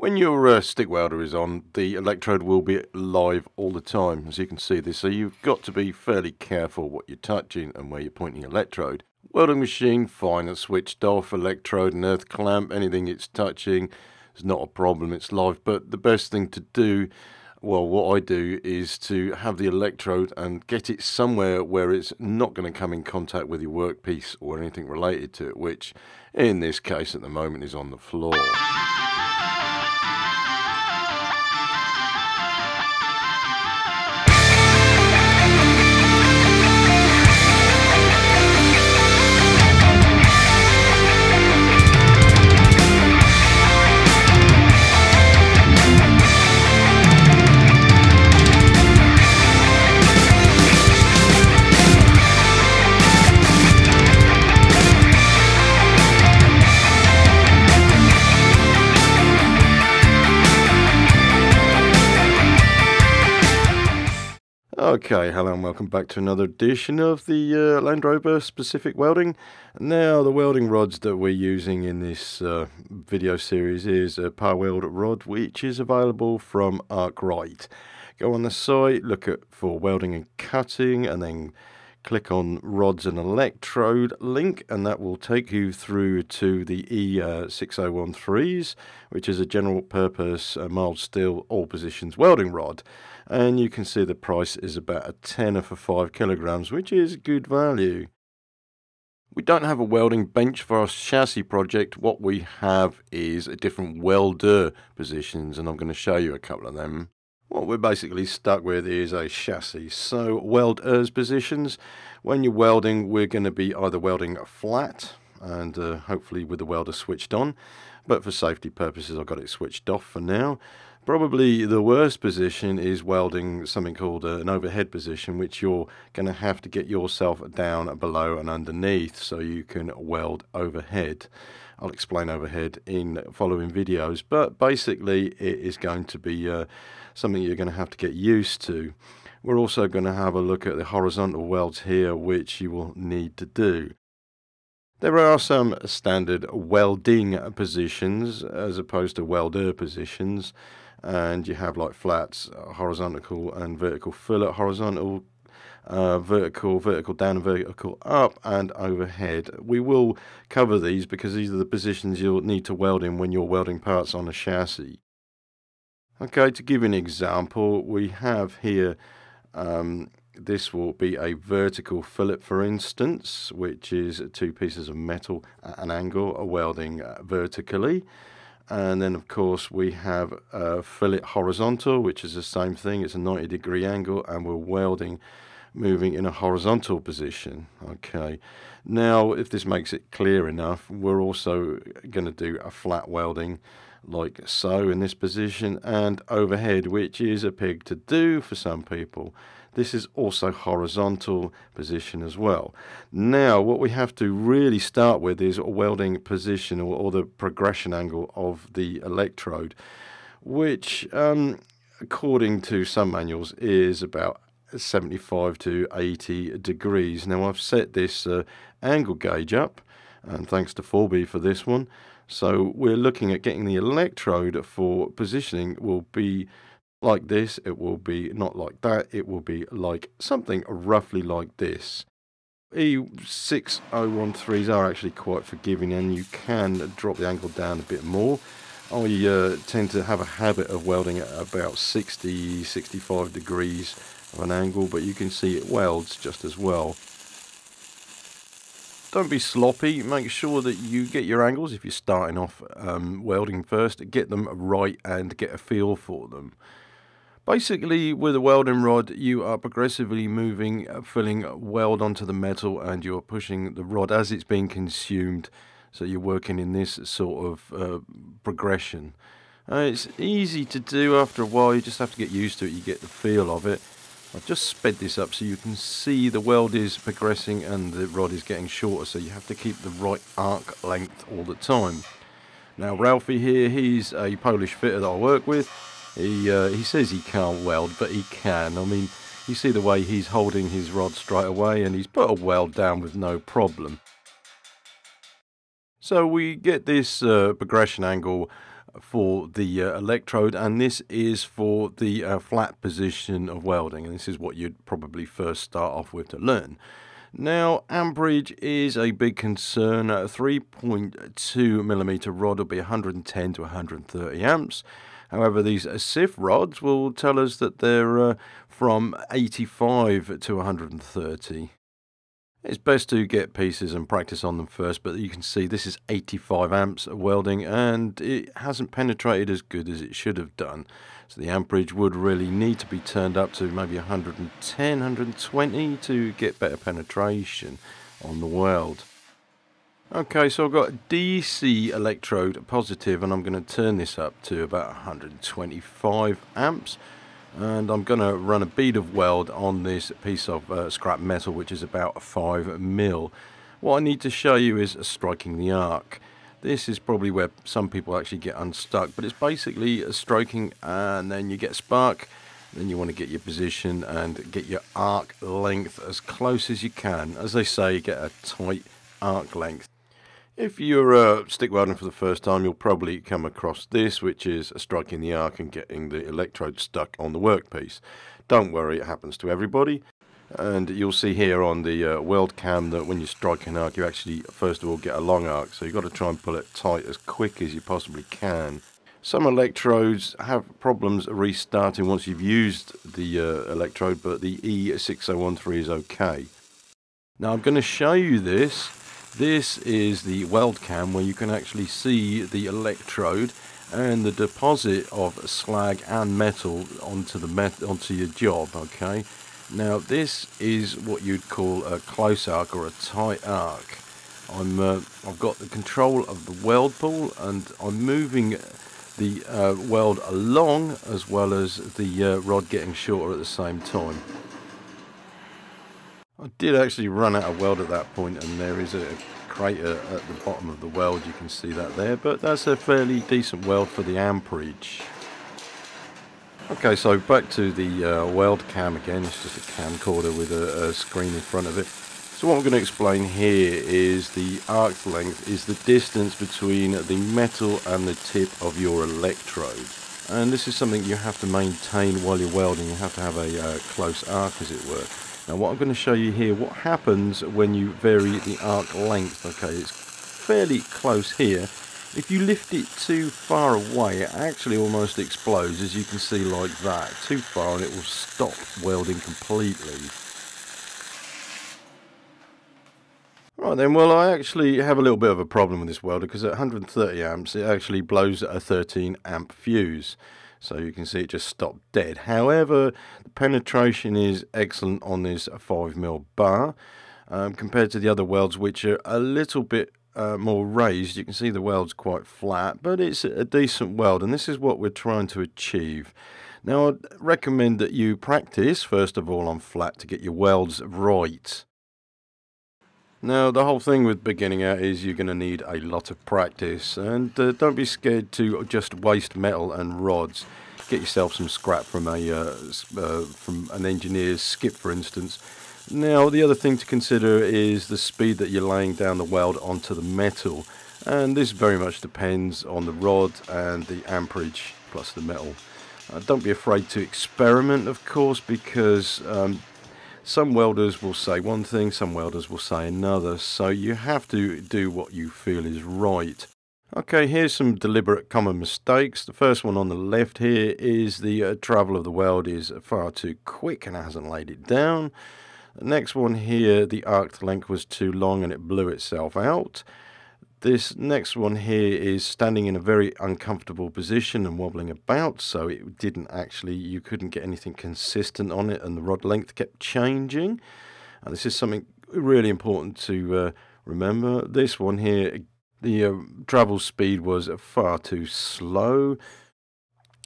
When your uh, stick welder is on, the electrode will be live all the time, as you can see this. So you've got to be fairly careful what you're touching and where you're pointing electrode. Welding machine, fine and switched off, electrode and earth clamp, anything it's touching is not a problem, it's live. But the best thing to do, well, what I do is to have the electrode and get it somewhere where it's not going to come in contact with your workpiece or anything related to it, which in this case at the moment is on the floor. Okay, hello and welcome back to another edition of the uh, Land Rover Specific Welding. Now, the welding rods that we're using in this uh, video series is a power weld rod, which is available from Arc Rite. Go on the site, look at for welding and cutting, and then click on rods and electrode link and that will take you through to the E6013s which is a general purpose uh, mild steel all positions welding rod and you can see the price is about a tenner for 5 kilograms which is good value. We don't have a welding bench for our chassis project. What we have is a different welder positions and I'm going to show you a couple of them. What we're basically stuck with is a chassis. So welders positions, when you're welding, we're going to be either welding flat and uh, hopefully with the welder switched on. But for safety purposes, I've got it switched off for now. Probably the worst position is welding something called uh, an overhead position, which you're going to have to get yourself down below and underneath so you can weld overhead. I'll explain overhead in following videos, but basically it is going to be uh, something you're going to have to get used to. We're also going to have a look at the horizontal welds here, which you will need to do. There are some standard welding positions as opposed to welder positions, and you have like flats, horizontal and vertical fillet, horizontal uh, vertical, vertical down, vertical up, and overhead. We will cover these because these are the positions you'll need to weld in when you're welding parts on a chassis. Okay, to give you an example, we have here, um, this will be a vertical fillet, for instance, which is two pieces of metal at an angle, welding uh, vertically. And then, of course, we have uh, a fillet horizontal, which is the same thing. It's a 90 degree angle, and we're welding moving in a horizontal position. Okay. Now, if this makes it clear enough, we're also going to do a flat welding like so in this position and overhead, which is a pig to do for some people. This is also horizontal position as well. Now, what we have to really start with is welding position or, or the progression angle of the electrode, which, um, according to some manuals, is about 75 to 80 degrees. Now I've set this uh, angle gauge up and thanks to 4B for this one. So we're looking at getting the electrode for positioning will be like this. It will be not like that. It will be like something roughly like this. E6013s are actually quite forgiving and you can drop the angle down a bit more. I uh, tend to have a habit of welding at about 60, 65 degrees of an angle, but you can see it welds just as well. Don't be sloppy. Make sure that you get your angles if you're starting off um, welding first. Get them right and get a feel for them. Basically, with a welding rod, you are progressively moving, uh, filling weld onto the metal, and you're pushing the rod as it's being consumed. So you're working in this sort of uh, progression. Uh, it's easy to do after a while. You just have to get used to it. You get the feel of it. I've just sped this up so you can see the weld is progressing and the rod is getting shorter so you have to keep the right arc length all the time. Now Ralphie here, he's a Polish fitter that I work with. He, uh, he says he can't weld but he can. I mean you see the way he's holding his rod straight away and he's put a weld down with no problem. So we get this uh, progression angle for the uh, electrode and this is for the uh, flat position of welding and this is what you'd probably first start off with to learn. Now amperage is a big concern. A 3.2 millimeter rod will be 110 to 130 amps. However, these SIF rods will tell us that they're uh, from 85 to 130. It's best to get pieces and practice on them first, but you can see this is 85 amps of welding and it hasn't penetrated as good as it should have done. So the amperage would really need to be turned up to maybe 110, 120 to get better penetration on the weld. Okay, so I've got DC electrode positive and I'm going to turn this up to about 125 amps and I'm going to run a bead of weld on this piece of uh, scrap metal which is about 5 mil. What I need to show you is striking the arc. This is probably where some people actually get unstuck but it's basically a stroking and then you get spark then you want to get your position and get your arc length as close as you can. As they say, get a tight arc length. If you're uh, stick welding for the first time, you'll probably come across this, which is striking the arc and getting the electrode stuck on the workpiece. Don't worry, it happens to everybody. And you'll see here on the uh, weld cam that when you strike an arc, you actually, first of all, get a long arc. So you've got to try and pull it tight as quick as you possibly can. Some electrodes have problems restarting once you've used the uh, electrode, but the E6013 is okay. Now I'm going to show you this this is the weld cam where you can actually see the electrode and the deposit of slag and metal onto the met onto your job okay? Now this is what you'd call a close arc or a tight arc. I'm uh, I've got the control of the weld pool and I'm moving the uh, weld along as well as the uh, rod getting shorter at the same time I did actually run out of weld at that point and there is a crater at the bottom of the weld. You can see that there but that's a fairly decent weld for the amperage. Okay so back to the uh, weld cam again. It's just a camcorder with a, a screen in front of it. So what I'm going to explain here is the arc length is the distance between the metal and the tip of your electrode. And this is something you have to maintain while you're welding. You have to have a uh, close arc as it were now what I'm going to show you here, what happens when you vary the arc length. Okay, it's fairly close here. If you lift it too far away, it actually almost explodes, as you can see like that. Too far and it will stop welding completely. Right then, well I actually have a little bit of a problem with this welder because at 130 amps it actually blows a 13 amp fuse. So you can see it just stopped dead. However, the penetration is excellent on this 5mm bar um, compared to the other welds which are a little bit uh, more raised. You can see the weld's quite flat, but it's a decent weld and this is what we're trying to achieve. Now I'd recommend that you practice first of all on flat to get your welds right. Now, the whole thing with beginning out is you're going to need a lot of practice, and uh, don't be scared to just waste metal and rods. Get yourself some scrap from a uh, uh, from an engineer's skip, for instance. Now, the other thing to consider is the speed that you're laying down the weld onto the metal, and this very much depends on the rod and the amperage plus the metal. Uh, don't be afraid to experiment, of course, because um, some welders will say one thing, some welders will say another, so you have to do what you feel is right. Okay, here's some deliberate common mistakes. The first one on the left here is the uh, travel of the weld is far too quick and hasn't laid it down. The next one here, the arc length was too long and it blew itself out. This next one here is standing in a very uncomfortable position and wobbling about, so it didn't actually, you couldn't get anything consistent on it, and the rod length kept changing. And this is something really important to uh, remember. This one here, the uh, travel speed was far too slow.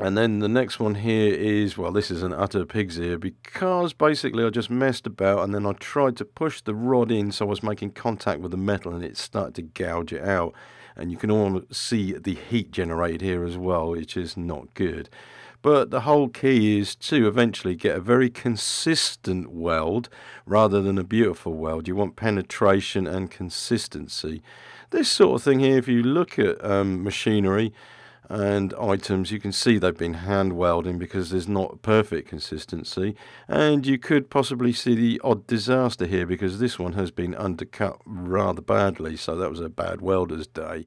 And then the next one here is, well, this is an utter pig's ear because basically I just messed about and then I tried to push the rod in so I was making contact with the metal and it started to gouge it out. And you can all see the heat generated here as well, which is not good. But the whole key is to eventually get a very consistent weld rather than a beautiful weld. You want penetration and consistency. This sort of thing here, if you look at um, machinery, and items you can see they've been hand welding because there's not perfect consistency. And you could possibly see the odd disaster here because this one has been undercut rather badly. So that was a bad welder's day